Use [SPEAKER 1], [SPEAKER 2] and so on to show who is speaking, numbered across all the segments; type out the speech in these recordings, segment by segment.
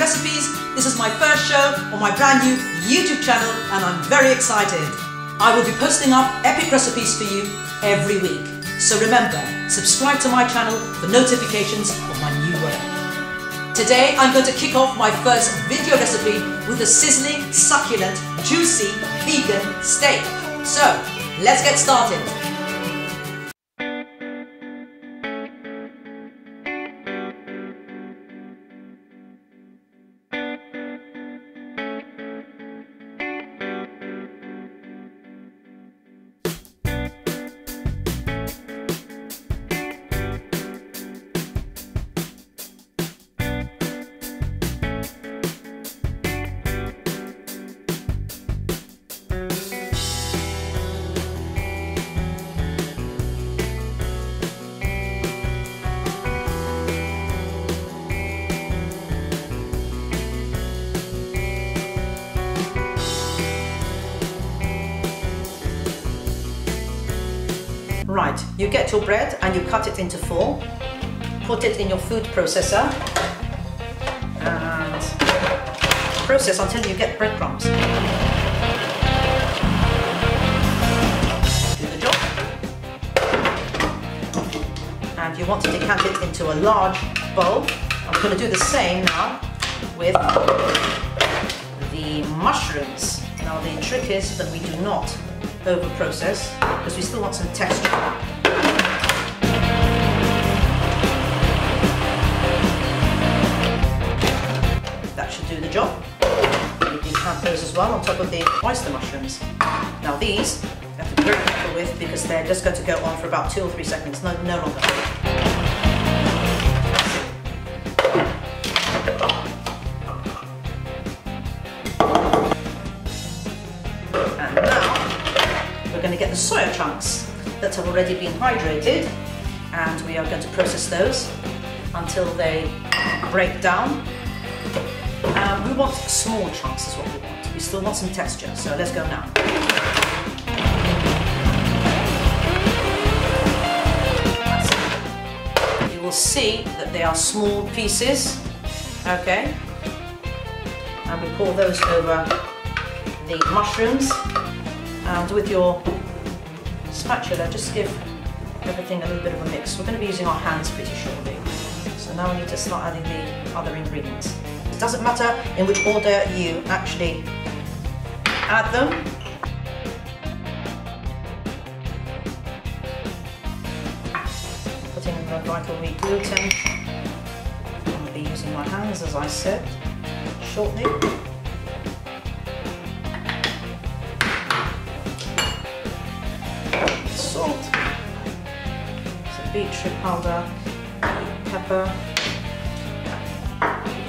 [SPEAKER 1] Recipes. This is my first show on my brand new YouTube channel and I'm very excited. I will be posting up epic recipes for you every week. So remember, subscribe to my channel for notifications of my new work. Today I'm going to kick off my first video recipe with a sizzling, succulent, juicy vegan steak. So, let's get started. Right, you get your bread and you cut it into four, put it in your food processor and process until you get breadcrumbs. Do the job. And you want to decant it into a large bowl. I'm going to do the same now with the mushrooms. Now the trick is that we do not over process because we still want some texture. That should do the job. You decant those as well on top of the oyster mushrooms. Now these, you have to be very careful with because they're just going to go on for about two or three seconds, no, no longer. The soya chunks that have already been hydrated and we are going to process those until they break down. Um, we want small chunks is what we want. We still want some texture, so let's go now. You will see that they are small pieces, okay? And we pour those over the mushrooms and with your spatula just give everything a little bit of a mix. We're going to be using our hands pretty shortly. So now we need to start adding the other ingredients. It doesn't matter in which order you actually add them. Putting in the vital wheat gluten. I'm going to be using my hands as I said shortly. Salt, some beetroot powder, pepper,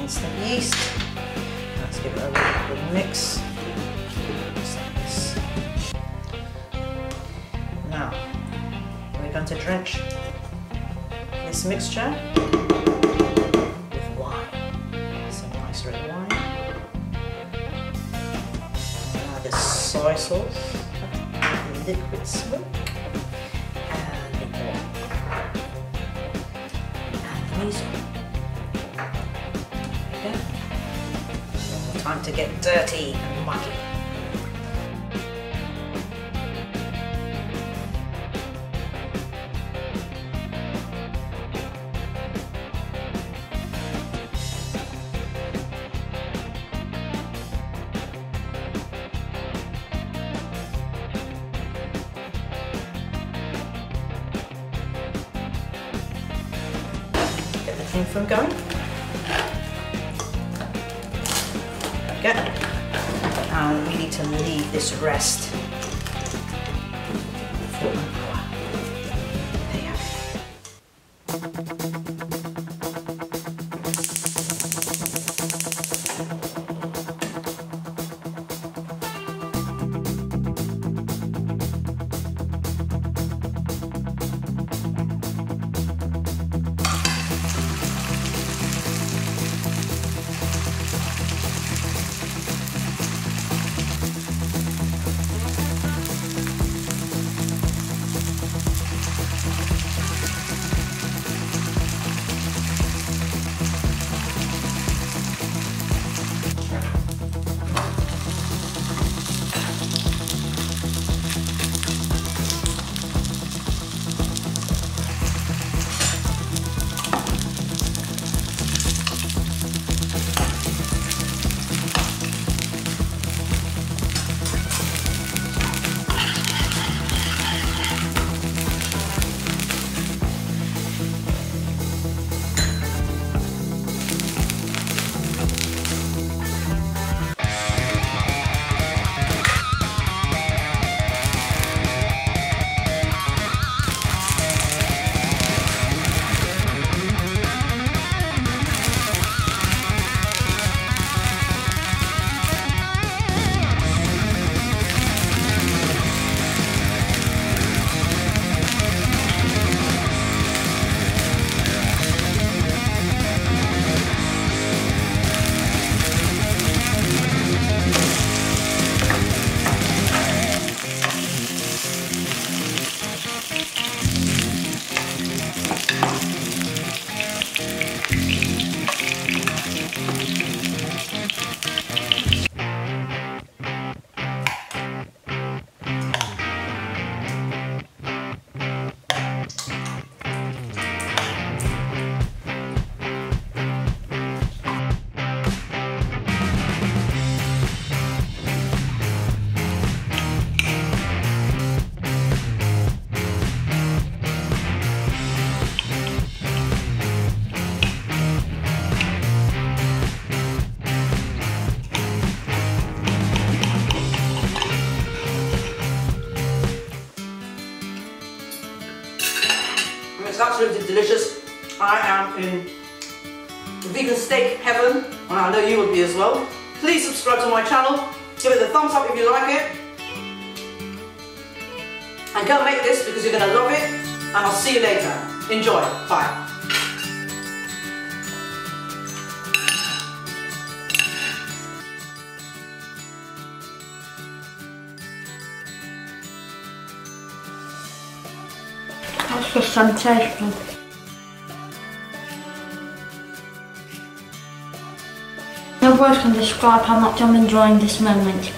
[SPEAKER 1] instant yeast. Let's give it a really good mix. Now, we're going to drench this mixture with wine. Some nice red wine. The soy sauce liquid smoke More time to get dirty and mucky. Thing from going. Okay. And um, we need to leave this rest delicious. I am in vegan steak heaven, and I know you would be as well. Please subscribe to my channel, give it a thumbs up if you like it. And go make this because you're going to love it, and I'll see you later. Enjoy. Bye.
[SPEAKER 2] That's just untasteful. No words can describe how much I'm enjoying this moment.